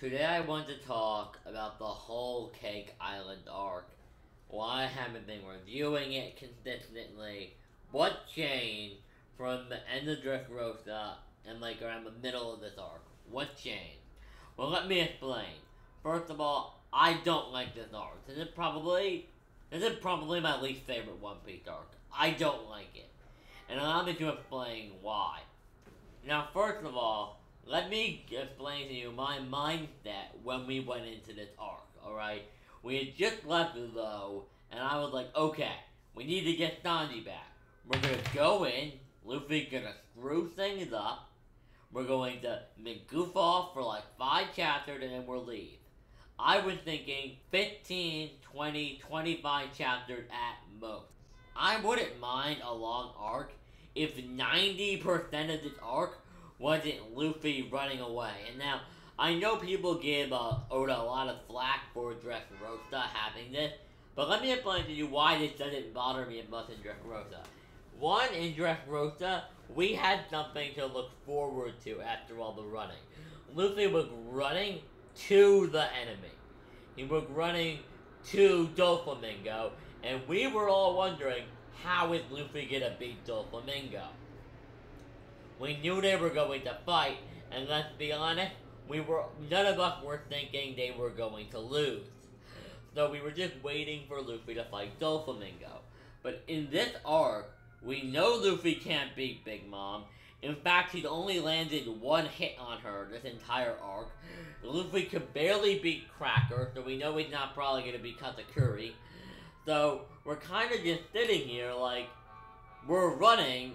Today I want to talk about the whole Cake Island arc. Why I haven't been reviewing it consistently. What changed from the end of Dressrosa and like around the middle of this arc? What changed? Well, let me explain. First of all, I don't like this arc. This is probably this is probably my least favorite One Piece arc. I don't like it. And allow me to explain why. Now, first of all, let me explain to you my mindset when we went into this arc, alright? We had just left Zou, and I was like, okay, we need to get Sanji back. We're gonna go in, Luffy's gonna screw things up, we're going to goof off for like five chapters, and then we'll leave. I was thinking 15, 20, 25 chapters at most. I wouldn't mind a long arc if 90% of this arc wasn't Luffy running away. And now, I know people give uh, Oda a lot of flack for Dressrosa having this, but let me explain to you why this doesn't bother me as much in Dressrosa. One, in Dressrosa, we had something to look forward to after all the running. Luffy was running to the enemy. He was running to Doflamingo, and we were all wondering, how is Luffy gonna beat Doflamingo? We knew they were going to fight, and let's be honest, we were none of us were thinking they were going to lose. So we were just waiting for Luffy to fight Doflamingo. But in this arc, we know Luffy can't beat Big Mom. In fact, he's only landed one hit on her this entire arc. Luffy could barely beat Cracker, so we know he's not probably going to be Katakuri. So, we're kind of just sitting here like, we're running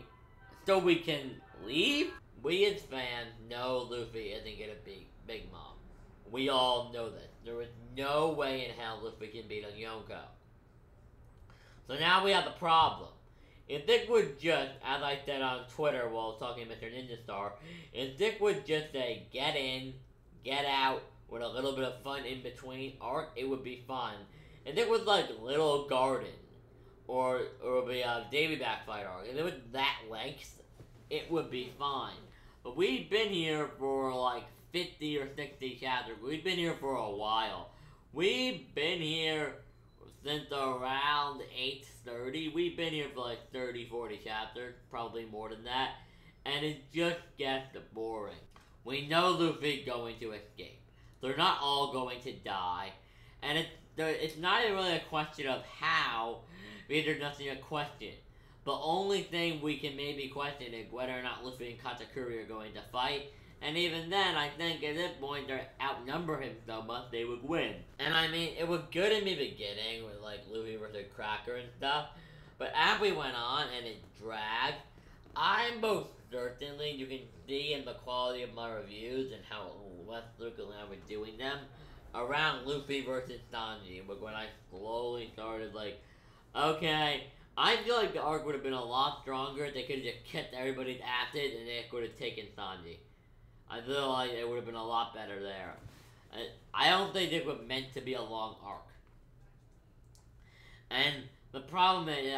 so we can leave? We as fans know Luffy isn't to beat Big Mom. We all know this. There is no way in hell Luffy can beat a Yonko. So now we have the problem. If Dick would just, as I said on Twitter while talking to Mr. Ninja Star, if Dick would just say, get in, get out, with a little bit of fun in between arc, it would be fun. If it was like Little Garden, or or be a Davy Backfight arc, and it was that length, it would be fine. But we've been here for like 50 or 60 chapters. We've been here for a while. We've been here since around 8.30. We've been here for like 30, 40 chapters, probably more than that. And it just gets boring. We know Luffy's going to escape. They're not all going to die. And it's, it's not even really a question of how, because there's nothing to question. The only thing we can maybe question is whether or not Luffy and Katakuri are going to fight. And even then, I think at this point, they outnumber him so much, they would win. And I mean, it was good in the beginning with like Luffy versus Cracker and stuff. But as we went on and it dragged, I'm most certainly, you can see in the quality of my reviews and how less Luke and I were doing them, around Luffy versus Sanji, but when I slowly started like, okay, I feel like the arc would have been a lot stronger. If they could have just kept everybody's asses and they could have taken Sanji. I feel like it would have been a lot better there. I don't think it was meant to be a long arc. And the problem is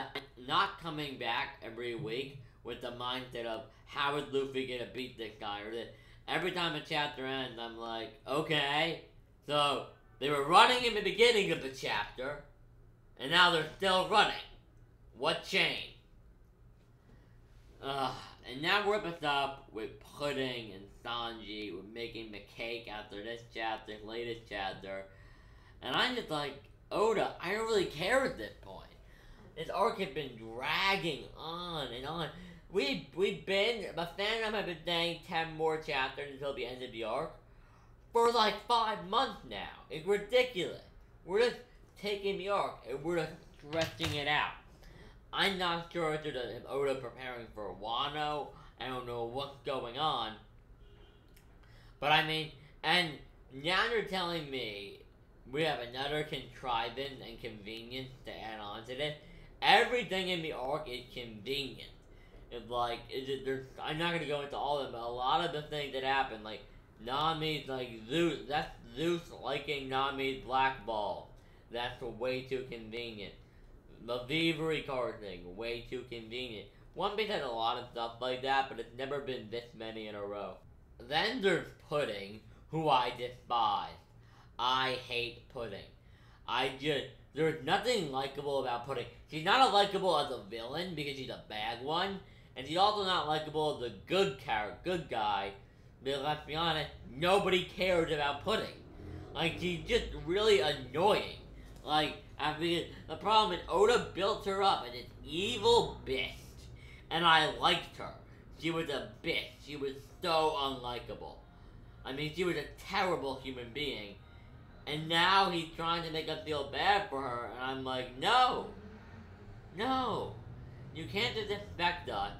not coming back every week with the mindset of how is Luffy gonna beat this guy or this. Every time a chapter ends, I'm like, okay, so they were running in the beginning of the chapter, and now they're still running. What chain? Uh, and now we're up with Pudding and Sanji. We're making the cake after this chapter, latest chapter. And I'm just like, Oda, I don't really care at this point. This arc has been dragging on and on. We, we've been, the fandom have been saying 10 more chapters until the end of the arc for like 5 months now. It's ridiculous. We're just taking the arc and we're just stretching it out. I'm not sure if there's Oda preparing for Wano. I don't know what's going on. But I mean, and now you're telling me we have another contrivance and convenience to add on to this. Everything in the arc is convenient. It's like, is it, there's, I'm not gonna go into all of them, but a lot of the things that happen, like, Nami's, like, Zeus, that's Zeus liking Nami's black ball. That's way too convenient. The Vivre card thing, way too convenient. One Piece had a lot of stuff like that, but it's never been this many in a row. Then there's Pudding, who I despise. I hate Pudding. I just there's nothing likable about Pudding. She's not likable as a villain because she's a bad one, and she's also not likable as a good character, good guy. But let's be honest, nobody cares about Pudding. Like she's just really annoying. Like I mean, the problem is Oda built her up as an evil bitch, and I liked her. She was a bitch. She was so unlikable. I mean, she was a terrible human being. And now he's trying to make us feel bad for her, and I'm like, no! No! You can't just expect us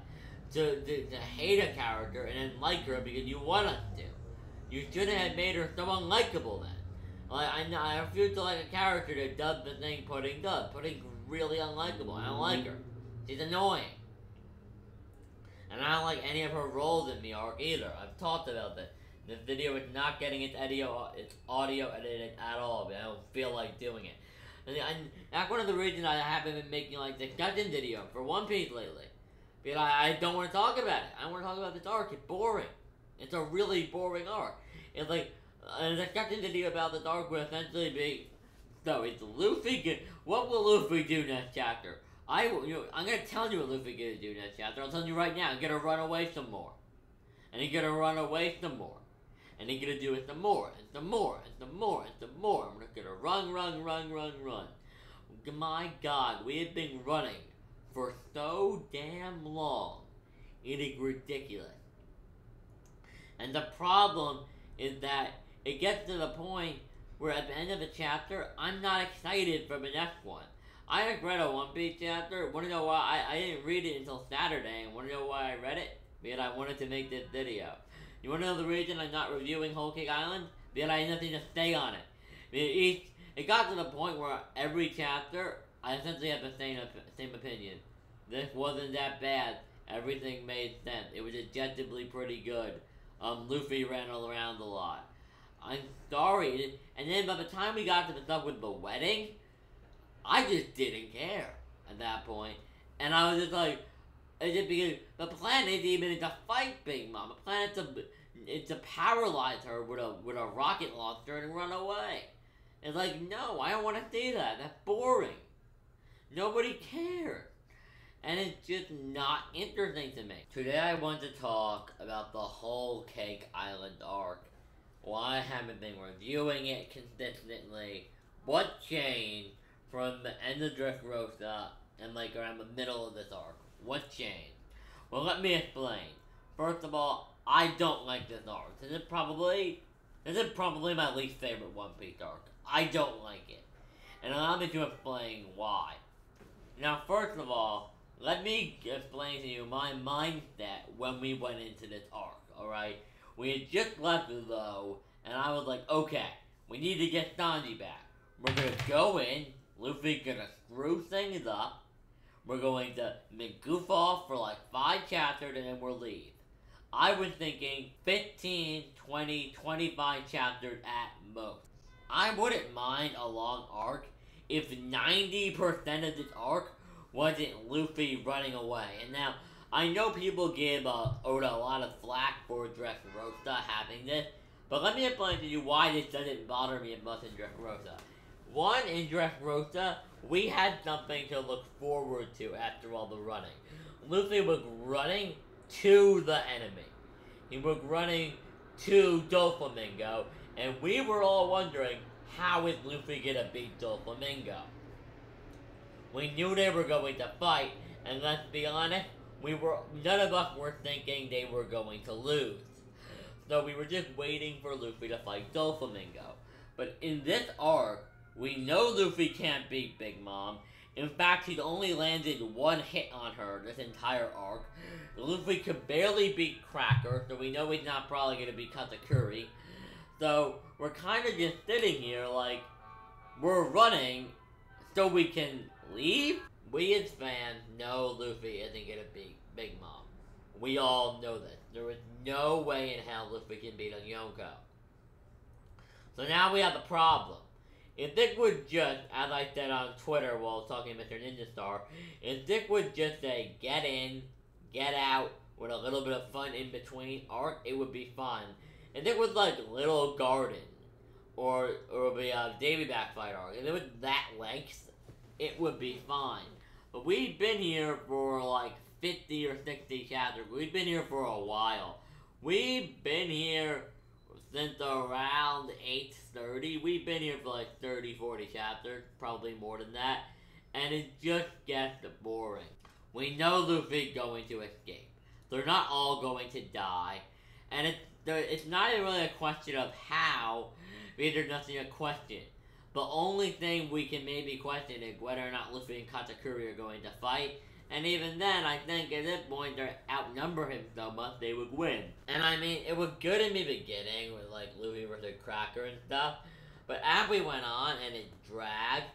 to, to, to hate a character and then like her because you want us to. You shouldn't have made her so unlikable then. I, I refuse to like a character that does the thing Pudding does. Pudding's really unlikable. I don't like her. She's annoying. And I don't like any of her roles in the arc either. I've talked about this. This video is not getting its audio, its audio edited at all, I don't feel like doing it. And, and that's one of the reasons I haven't been making like the discussion video for One Piece lately. Because I, I don't want to talk about it. I don't want to talk about this arc. It's boring. It's a really boring arc. It's like, a discussion video about the arc will essentially be, so it's Luffy, what will Luffy do next chapter? I, you know, I'm gonna tell you what Luffy gonna do next chapter. I'll tell you right now. I'm gonna run away some more, and he's gonna run away some more. And they're gonna do it some more, and some more, and some more, and some more. I'm gonna run, run, run, run, run. My god, we have been running for so damn long. It is ridiculous. And the problem is that it gets to the point where at the end of the chapter, I'm not excited for the next one. I read a One Piece chapter. Want to know why? I, I didn't read it until Saturday. And want to know why I read it? Because I wanted to make this video. You want to know the reason I'm not reviewing Whole Cake Island? Because I had nothing to say on it. Each, it got to the point where every chapter, I essentially had the same, same opinion. This wasn't that bad. Everything made sense. It was objectively pretty good. Um, Luffy ran around a lot. I'm sorry. And then by the time we got to the stuff with the wedding, I just didn't care at that point. And I was just like, it's just because the plan isn't even to fight Big Mom. The plan is to it's to paralyze her with a with a rocket launcher and run away. It's like, no, I don't want to see that. That's boring. Nobody cares. And it's just not interesting to me. Today I want to talk about the whole Cake Island arc. Why haven't been reviewing it consistently. What changed from the end of Dressrosa and like around the middle of this arc. What changed? Well, let me explain. First of all, I don't like this arc. This is probably this is probably my least favorite One Piece arc. I don't like it. And allow me to explain why. Now, first of all, let me explain to you my mindset when we went into this arc, alright? We had just left Zou, and I was like, okay, we need to get Sanji back. We're gonna go in, Luffy gonna screw things up, we're going to make goof off for like five chapters and then we'll leave. I was thinking 15, 20, 25 chapters at most. I wouldn't mind a long arc if 90% of this arc wasn't Luffy running away. And now, I know people give uh, Oda a lot of flack for Dressrosa having this, but let me explain to you why this doesn't bother me as much in Dressrosa. One, in Dressrosa, we had something to look forward to after all the running. Luffy was running to the enemy. He was running to Doflamingo, and we were all wondering, how is Luffy gonna beat Doflamingo? We knew they were going to fight, and let's be honest, we were none of us were thinking they were going to lose. So we were just waiting for Luffy to fight Doflamingo. But in this arc, we know Luffy can't beat Big Mom. In fact, he's only landed one hit on her this entire arc. Luffy could barely beat Cracker, so we know he's not probably going to be Katakuri. So, we're kind of just sitting here like, we're running so we can leave? We as fans know Luffy isn't to beat Big Mom. We all know this. There is no way in hell Luffy can beat a Yonko. So now we have the problem. If Dick would just, as I said on Twitter while talking to Mr. Ninja Star, if Dick would just say, get in, get out, with a little bit of fun in between arc, it would be fun. if it was like Little Garden, or or the uh, Davy Backfight arc, and it was that length, it would be fine. But we've been here for like 50 or 60 chapters. We've been here for a while. We've been here since around 8.30. We've been here for like 30, 40 chapters, probably more than that. And it just gets boring. We know Luffy's going to escape. They're not all going to die. And it's, it's not even really a question of how, because there's nothing to question. The only thing we can maybe question is whether or not Luffy and Katakuri are going to fight. And even then, I think at this point they outnumber him so much they would win. And I mean, it was good in the beginning with like Luffy versus Cracker and stuff. But as we went on and it dragged,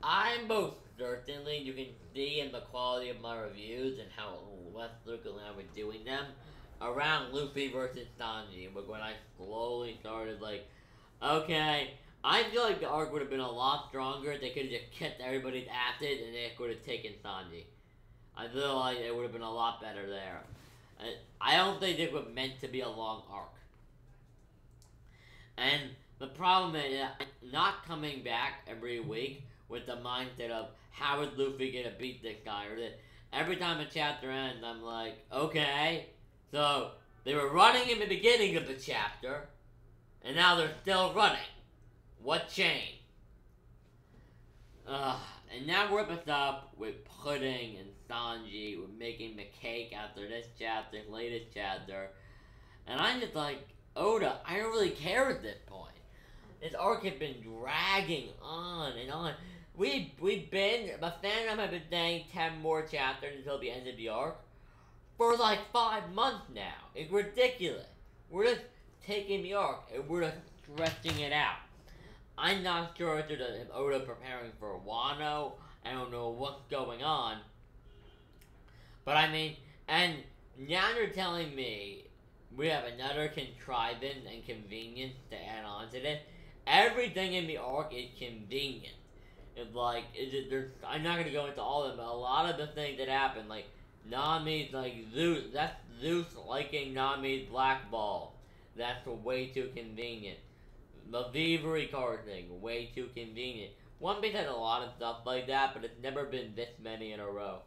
I'm most certainly you can see in the quality of my reviews and how less Luke and I were doing them around Luffy versus Sanji. But when I slowly started like, okay, I feel like the arc would have been a lot stronger. If they could have just kept everybody's asses and they could have taken Sanji. I feel like it would have been a lot better there. I don't think it was meant to be a long arc. And the problem is not coming back every week with the mindset of how is Luffy gonna beat this guy or. Every time a chapter ends, I'm like, okay, so they were running in the beginning of the chapter, and now they're still running. What chain? Ugh. And now we're up with Pudding and Sanji. We're making the cake after this chapter, latest chapter. And I'm just like, Oda, I don't really care at this point. This arc has been dragging on and on. We, we've been, the fandom have been saying 10 more chapters until the end of the arc for like 5 months now. It's ridiculous. We're just taking the arc and we're just stretching it out. I'm not sure if, if Oda preparing for Wano. I don't know what's going on. But I mean, and now you're telling me we have another contrivance and convenience to add on to this. Everything in the arc is convenient. It's like, is it, there's, I'm not gonna go into all of them, but a lot of the things that happen, like Nami's like Zeus, that's Zeus liking Nami's black ball. That's way too convenient. The Vivre card thing, way too convenient. One Piece has a lot of stuff like that, but it's never been this many in a row.